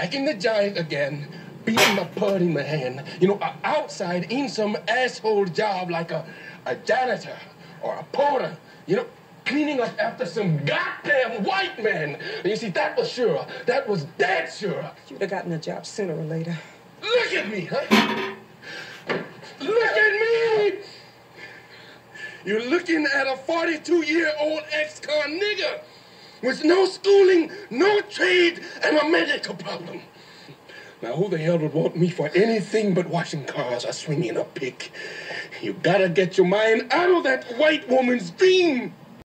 Back in the giant again, beating my the hand. You know, outside in some asshole job like a, a janitor or a porter. You know, cleaning up after some goddamn white man. You see, that was sure. That was dead sure. You'd have gotten a job sooner or later. Look at me, huh? Look at me! You're looking at a 42-year-old ex-con nigger with no schooling, no trade, and a medical problem. Now, who the hell would want me for anything but washing cars or swinging a pick? You gotta get your mind out of that white woman's dream.